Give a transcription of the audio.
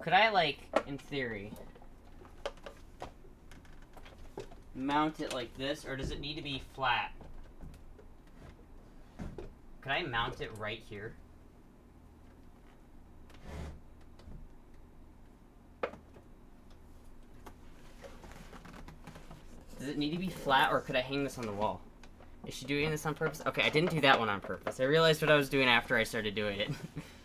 Could I, like, in theory, mount it like this, or does it need to be flat? Could I mount it right here? Does it need to be flat, or could I hang this on the wall? Is she doing this on purpose? Okay, I didn't do that one on purpose. I realized what I was doing after I started doing it.